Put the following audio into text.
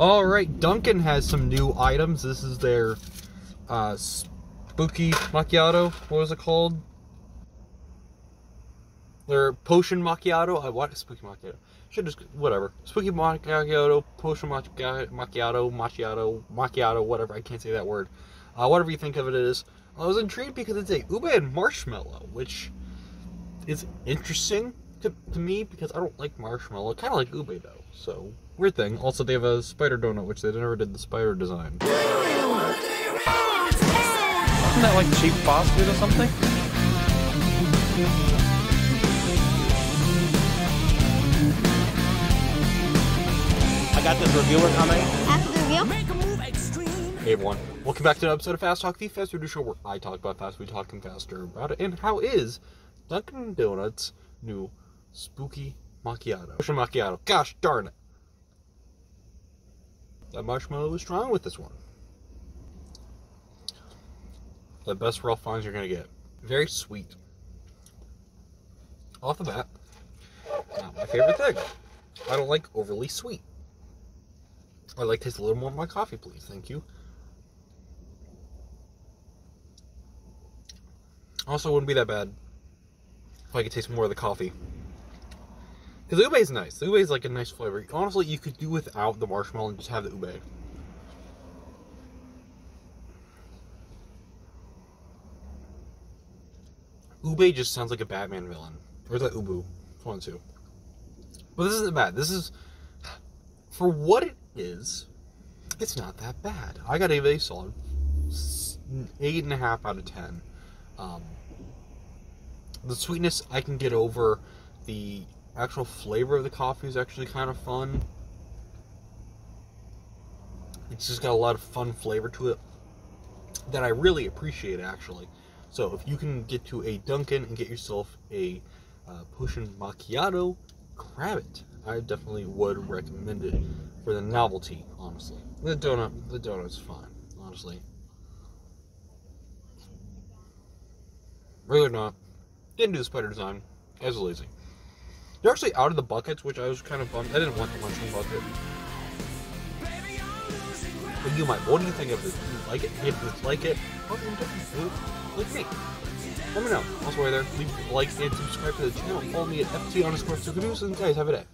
All right, Dunkin' has some new items. This is their uh, spooky macchiato. What was it called? Their potion macchiato. I want spooky macchiato. Should just whatever. Spooky macchiato, potion macchiato, macchiato, macchiato, macchiato, whatever. I can't say that word. Uh, whatever you think of it is. I was intrigued because it's a ube and marshmallow, which is interesting to, to me because I don't like marshmallow. Kind of like ube though. So weird thing. Also, they have a spider donut, which they never did the spider design. Isn't that like cheap fast food or something? I got this reviewer coming. After the review, Hey everyone, welcome back to an episode of Fast Talk, the fast food show where I talk about fast food, talking faster about it. And how is Dunkin' Donuts' new spooky macchiato? Potion macchiato. Gosh darn it! That marshmallow is strong with this one. The best Ralph Finds you're gonna get. Very sweet. Off the bat, not my favorite thing. I don't like overly sweet. I like taste a little more of my coffee, please. Thank you. Also, wouldn't be that bad if I could taste more of the coffee. Because ube is nice. The ube is like a nice flavor. Honestly, you could do without the marshmallow and just have the ube. Ube just sounds like a Batman villain. Or is that Ubu? One, two. But this isn't bad. This is, for what it is, it's not that bad. I got a very solid eight and a half out of ten. Um, the sweetness I can get over. The actual flavor of the coffee is actually kind of fun. It's just got a lot of fun flavor to it that I really appreciate actually. So if you can get to a Dunkin' and get yourself a uh, potion macchiato, grab it. I definitely would recommend it for the novelty, honestly. The donut, the donut's fine, honestly. Really not. Didn't do the spider design. Are lazy. They're actually out of the buckets, which I was kind of bummed. I didn't want the lunchroom bucket. But you might. What do you think of it? Do you like it? Hate it? Dislike it? Like me. Let me know. Also, while there, leave a like and subscribe to the channel. Follow me at FT underscore News, and guys, have a day.